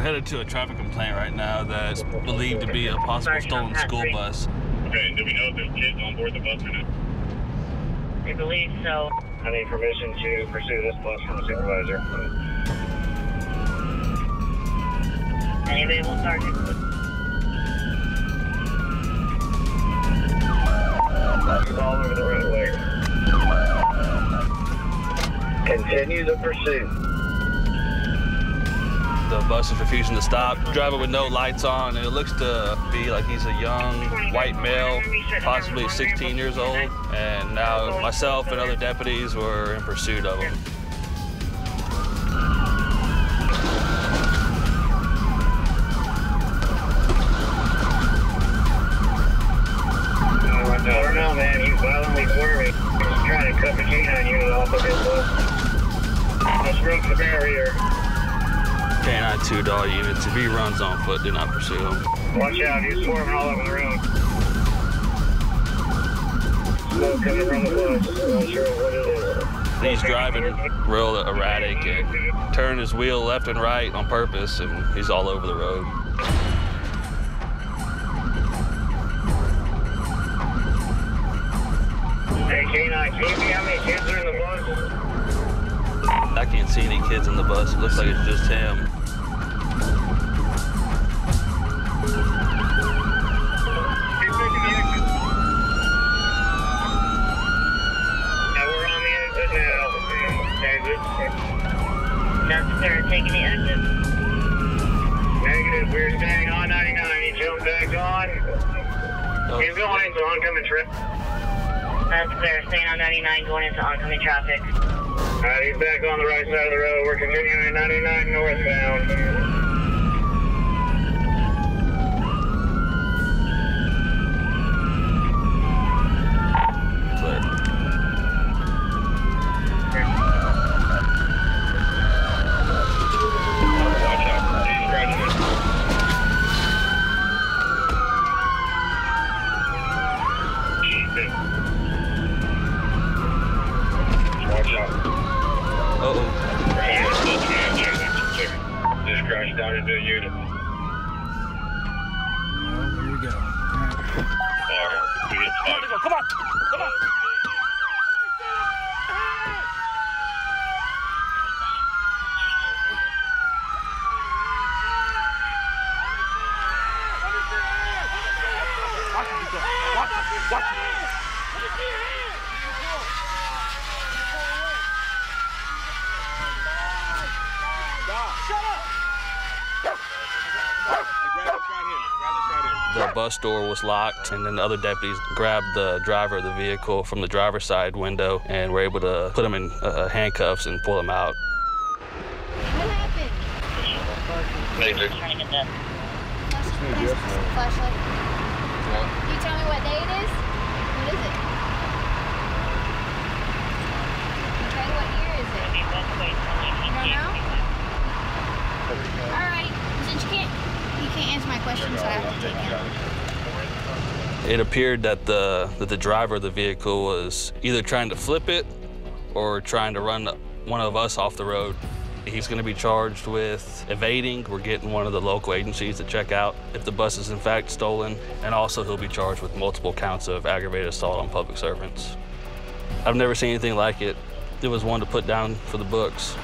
We're headed to a traffic complaint right now that's believed to be a possible stolen school bus. Okay, do we know if there's kids on board the bus or not? I believe so. I need permission to pursue this bus from the supervisor. Anybody will start it. All over the roadway. Continue the pursuit. Bus is refusing to stop. Driver with no lights on, and it looks to be like he's a young white male, possibly 16 years old. And now myself and other deputies were in pursuit of him. I don't know, man. He's violently swerving. He's trying to cut the canine unit off of his bus. I struck the barrier. K9 two dollar units. If he runs on foot, do not pursue him. Watch out, he's swerving all over the road. Smoke coming from the bus. Not sure what it is. He's driving real erratic and turning his wheel left and right on purpose, and he's all over the road. Hey, K9, can you see how many kids are in the bus? I can't see any kids in the bus. It looks like it's just him. He's making the exit. Yeah, we're on the exit now. Exit. That's they're taking the exit. Negative, we're staying on 99. He jumped back on. He's going into oncoming trip. That's clear. Staying on 99, going into oncoming traffic. Alright, he's back on the right side of the road. We're continuing at 99 northbound. Just crashed down into a unit. Well, there we go. we get spotted. Come on! Come on! The bus door was locked, and then the other deputies grabbed the driver of the vehicle from the driver's side window and were able to put him in uh, handcuffs and pull him out. What happened? Major. Trying to get Flashlight. Can you tell me what day it is? What is it? Okay, what year is it? You don't know? All right. Since you can't, my question, so I have to take it. It appeared that the that the driver of the vehicle was either trying to flip it or trying to run one of us off the road. He's going to be charged with evading. We're getting one of the local agencies to check out if the bus is in fact stolen, and also he'll be charged with multiple counts of aggravated assault on public servants. I've never seen anything like it. It was one to put down for the books.